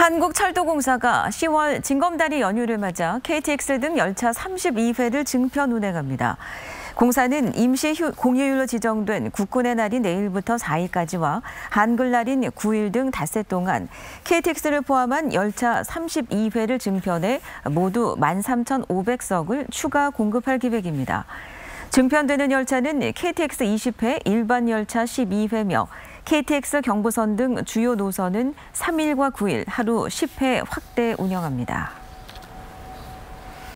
한국철도공사가 10월 징검다리 연휴를 맞아 KTX 등 열차 32회를 증편 운행합니다. 공사는 임시 공휴일로 지정된 국군의 날인 내일부터 4일까지와 한글날인 9일 등 닷새 동안 KTX를 포함한 열차 32회를 증편해 모두 13,500석을 추가 공급할 계획입니다. 증편되는 열차는 KTX 20회, 일반 열차 12회며 KTX 경부선 등 주요 노선은 3일과 9일 하루 10회 확대 운영합니다.